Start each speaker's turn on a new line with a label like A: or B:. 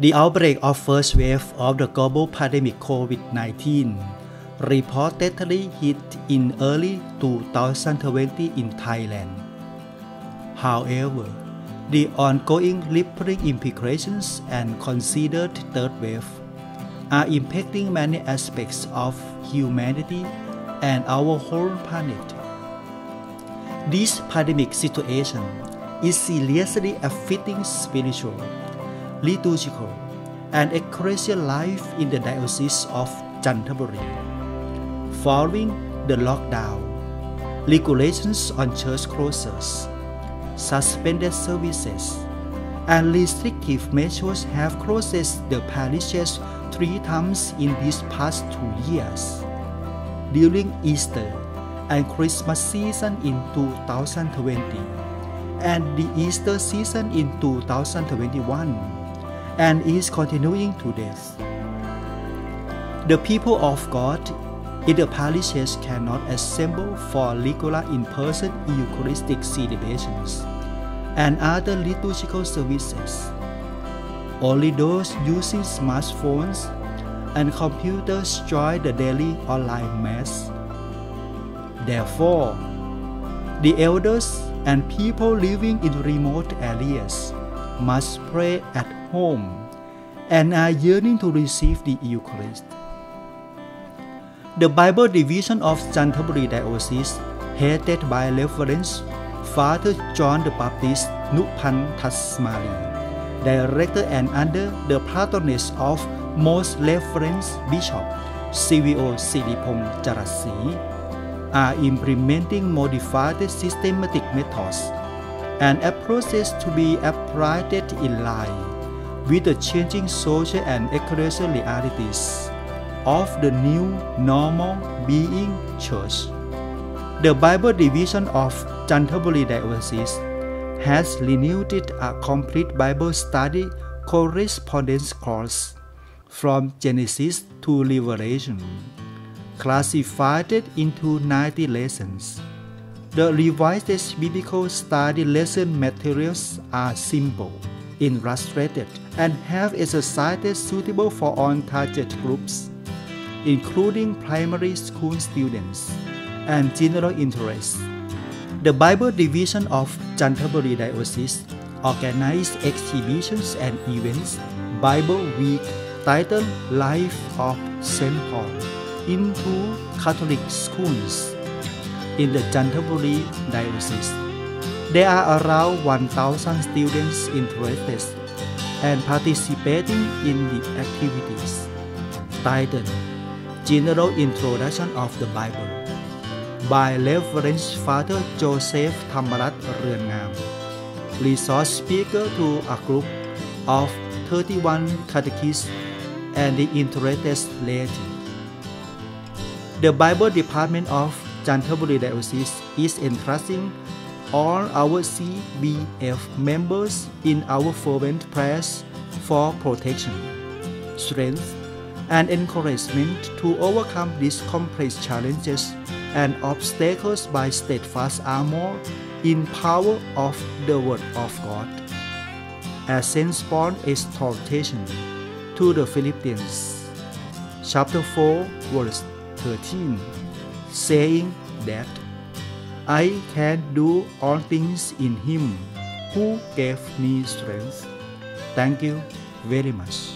A: The outbreak of first wave of the global pandemic COVID-19 reportedly hit in early 2020 in Thailand. However, the ongoing rippling implications and considered third wave are impacting many aspects of humanity and our whole planet. This pandemic situation is seriously affecting spiritual liturgical, and ecclesial life in the Diocese of Chanthaburi. Following the lockdown, regulations on church closures, suspended services, and restrictive measures have closed the parishes three times in these past two years. During Easter and Christmas season in 2020 and the Easter season in 2021 and is continuing to this. The people of God in the parishes cannot assemble for regular in-person Eucharistic celebrations and other liturgical services. Only those using smartphones and computers join the daily online Mass. Therefore, the elders and people living in remote areas must pray at home and are yearning to receive the Eucharist. The Bible Division of Chanthaburi Diocese, headed by Reverend Father John the Baptist Nupantasmali, Director and under the patronage of Most Reverend Bishop Silvio Siripong Charatsri, are implementing modified systematic methods and approaches to be applied in line with the changing social and ecclesial realities of the new normal being church. The Bible Division of Chanthaburi Diocese has renewed a complete Bible study correspondence course from Genesis to Revelation, classified into 90 lessons. The revised biblical study lesson materials are simple illustrated, and have exercises suitable for all target groups, including primary school students and general interests. The Bible Division of Chanthaburi Diocese organized exhibitions and events Bible Week titled Life of St. Paul into Catholic schools in the Chanthaburi Diocese. There are around 1,000 students interested and participating in the activities titled General Introduction of the Bible by Reverend Father Joseph Thamarat Reungam, resource speaker to a group of 31 catechists and the interested laity. The Bible Department of Chanthaburi Diocese is entrusting all our CBF members in our fervent prayers for protection, strength, and encouragement to overcome these complex challenges and obstacles by steadfast armor in power of the Word of God. As Saint Paul exhortation to the Philippians, chapter 4, verse 13, saying that I can do all things in Him who gave me strength. Thank you very much.